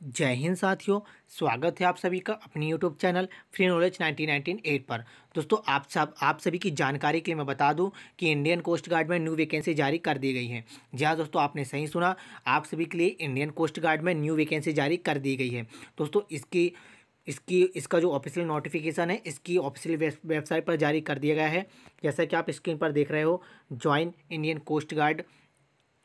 जय हिंद साथियों, स्वागत है आप सभी का अपनी यूट्यूब चैनल फ्री नॉलेज 1998 पर। दोस्तों, आप सब, आप सभी की जानकारी के लिए मैं बता दूँ कि इंडियन कोस्ट गार्ड में न्यू वैकेंसी जारी कर दी गई है। जी हाँ दोस्तों, आपने सही सुना, आप सभी के लिए इंडियन कोस्ट गार्ड में न्यू वैकेंसी जारी कर दी गई है। दोस्तों, इसकी इसकी, इसका जो ऑफिशियल नोटिफिकेशन है, इसकी ऑफिशियल वेबसाइट पर जारी कर दिया गया है। जैसा कि आप स्क्रीन पर देख रहे हो join Indian coast guard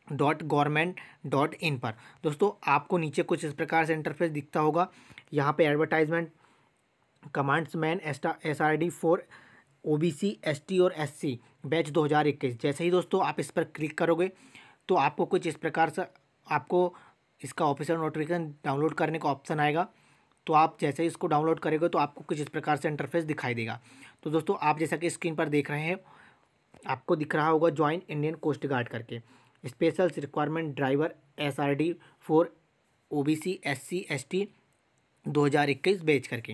dot government dot in पर। दोस्तों, आपको नीचे कुछ इस प्रकार से इंटरफेस दिखता होगा। यहाँ पे advertisement commands man S R D for O B C S T और एस सी बैच दो हज़ार इक्कीस। जैसे ही दोस्तों आप इस पर क्लिक करोगे तो आपको कुछ इस प्रकार से आपको इसका ऑफिशियल नोटिफिकेशन डाउनलोड करने का ऑप्शन आएगा। तो आप जैसे ही इसको डाउनलोड करेंगे तो आपको कुछ इस प्रकार से इंटरफेस दिखाई देगा। तो दोस्तों, आप जैसा कि स्क्रीन पर देख रहे हैं, आपको दिख रहा होगा ज्वाइन इंडियन कोस्ट गार्ड करके। Special requirement driver S R D for O B C S C S T दो हज़ार इक्कीस बेच करके।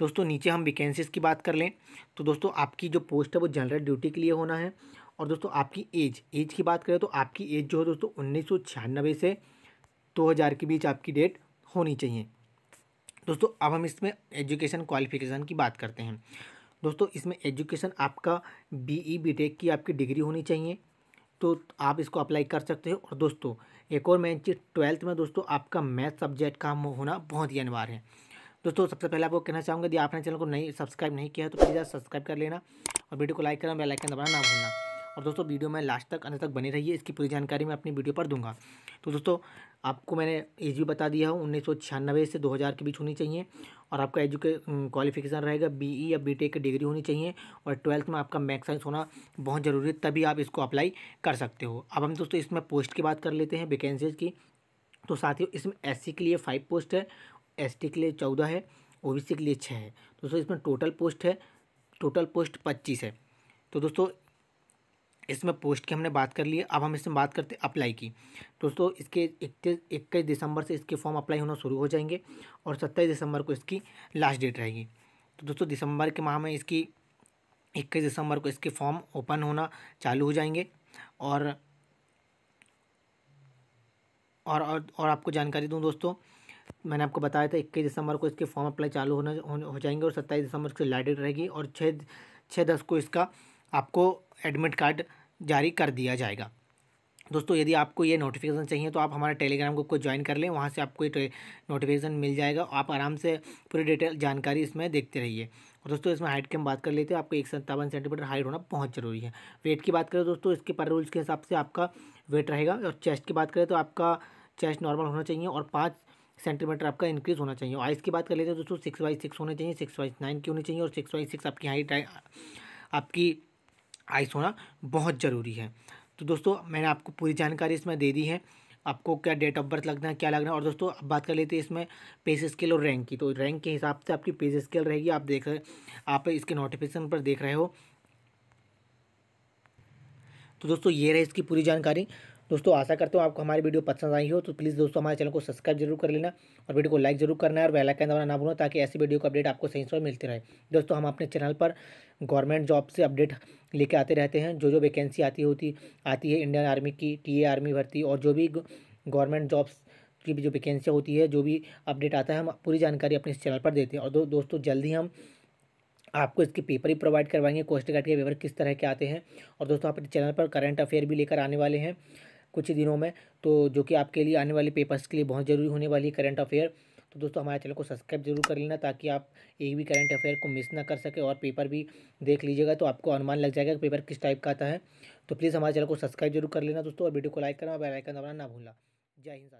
दोस्तों, नीचे हम वैकेंसीज की बात कर लें तो दोस्तों, आपकी जो पोस्ट है, वो जनरल ड्यूटी के लिए होना है। और दोस्तों, आपकी एज एज की बात करें तो आपकी एज जो है, दोस्तों, उन्नीस सौ छियानबे से दो हज़ार के बीच आपकी डेट होनी चाहिए। दोस्तों, अब हम इसमें एजुकेशन क्वालिफिकेशन की बात करते हैं। दोस्तों, इसमें एजुकेशन आपका बीई बीटेक की आपकी डिग्री होनी चाहिए। तो आप इसको अप्लाई कर सकते हो। और दोस्तों, एक और मेन चीज़ ट्वेल्थ में दोस्तों, आपका मैथ सब्जेक्ट का होना बहुत ही अनिवार्य है। दोस्तों, सबसे पहले आपको कहना चाहूँगा, यदि आपने चैनल को नहीं सब्सक्राइब नहीं किया है तो प्लीज़ सब्सक्राइब कर लेना और वीडियो को लाइक करना बेलाइकन दबाना ना भूलना। और दोस्तों, वीडियो में लास्ट तक, अंत तक बनी रहिए, इसकी पूरी जानकारी मैं अपनी वीडियो पर दूँगा। तो दोस्तों, आपको मैंने एज भी बता दिया हूँ, उन्नीस सौ छियानवे से दो हज़ार के बीच होनी चाहिए और आपका एजुके क्वालिफिकेशन रहेगा, बीई या बीटेक की डिग्री होनी चाहिए और ट्वेल्थ में आपका मैथ साइंस होना बहुत ज़रूरी है, तभी आप इसको अप्लाई कर सकते हो। अब हम दोस्तों, इसमें पोस्ट की बात कर लेते हैं, वैकेंसीज की। तो साथियों, इसमें एससी के लिए फाइव पोस्ट है, एसटी के लिए चौदह है, ओबीसी के लिए छः है। दोस्तों, इसमें टोटल पोस्ट है, टोटल पोस्ट पच्चीस है। तो दोस्तों इसमें पोस्ट की हमने बात कर ली अब हम इसमें बात करते हैं अप्लाई की। दोस्तों इसके इक्कीस इक्कीस दिसंबर से इसके फॉर्म अप्लाई होना शुरू हो जाएँगे और सत्ताईस दिसंबर को इसकी लास्ट डेट रहेगी। तो दोस्तों दिसंबर के माह में इसकी इक्कीस दिसंबर को इसके फॉर्म ओपन होना चालू हो जाएँगे और और और, आपको जानकारी दूँ दोस्तों मैंने आपको बताया था इक्कीस दिसंबर को इसके फॉर्म अप्लाई चालू होना हो जाएँगे और सत्ताईस दिसंबर को लाइट डेट रहेगी और छः छः दस को इसका आपको एडमिट कार्ड जारी कर दिया जाएगा। दोस्तों, यदि आपको ये नोटिफिकेशन चाहिए तो आप हमारे टेलीग्राम ग्रुप को ज्वाइन कर लें, वहाँ से आपको ये नोटिफिकेशन मिल जाएगा। आप आराम से पूरी डिटेल जानकारी इसमें देखते रहिए। और दोस्तों, इसमें हाइट की हम बात कर लेते हैं। आपको एक सत्तावन सेंटीमीटर हाइट होना बहुत ज़रूरी है। वेट की बात करें दोस्तों, इसके पर रूल्स के हिसाब से आपका वेट रहेगा। और चेस्ट की बात करें तो आपका चेस्ट नॉर्मल होना चाहिए और पाँच सेंटीमीटर आपका इंक्रीज़ होना चाहिए। आइस की बात कर लेते हैं दोस्तों सिक्स बाई सिक्स होने चाहिए सिक्स बाई नाइन की होनी चाहिए और सिक्स बाई सिक्स आपकी हाइट आपकी आइस होना बहुत ज़रूरी है। तो दोस्तों, मैंने आपको पूरी जानकारी इसमें दे दी है। आपको क्या डेट ऑफ़ बर्थ लगना है, क्या लगना है? और दोस्तों, अब बात कर लेते हैं इसमें पेज स्केल और रैंक की। तो रैंक के हिसाब से आपकी पेज स्केल रहेगी। आप देख रहे आप इसके नोटिफिकेशन पर देख रहे हो। तो दोस्तों, ये रहे इसकी पूरी जानकारी। दोस्तों आशा करते हो आपको हमारी वीडियो पसंद आई हो तो प्लीज़ दोस्तों हमारे चैनल को सब्सक्राइब ज़रूर कर लेना और वीडियो को लाइक ज़रूर करना है और बेल आइकन दबाना ना भूलना ताकि ऐसी वीडियो का अपडेट आपको सही समय मिलती रहे। दोस्तों हम अपने चैनल पर गवर्नमेंट जॉब से अपडेट लेके आते रहते हैं। जो जो वैकेंसी आती होती आती है इंडियन आर्मी की टीए आर्मी भर्ती और जो भी गवर्नमेंट जॉब्स की भी जो वैकेंसी होती है जो भी अपडेट आता है हम पूरी जानकारी अपने इस चैनल पर देते हैं। और दो, दोस्तों जल्दी हम आपको इसके पेपर ही प्रोवाइड करवाएँगे कोस्ट गार्ड के पेपर किस तरह के आते हैं। और दोस्तों अपने चैनल पर करंट अफेयर भी लेकर आने वाले हैं। कुछ ही दिनों में। तो जो कि आपके लिए आने वाले पेपर्स के लिए बहुत ज़रूरी होने वाली है करंट अफेयर तो दोस्तों, हमारे चैनल को सब्सक्राइब ज़रूर कर लेना ताकि आप एक भी करंट अफेयर को मिस ना कर सके और पेपर भी देख लीजिएगा तो आपको अनुमान लग जाएगा कि पेपर किस टाइप का आता है। तो प्लीज़ हमारे चैनल को सब्सक्राइब ज़रूर कर लेना दोस्तों और वीडियो को लाइक करना और बेल दबाना ना भूलना। जय हिंद